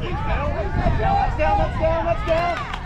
Let's down, let's down, let's down.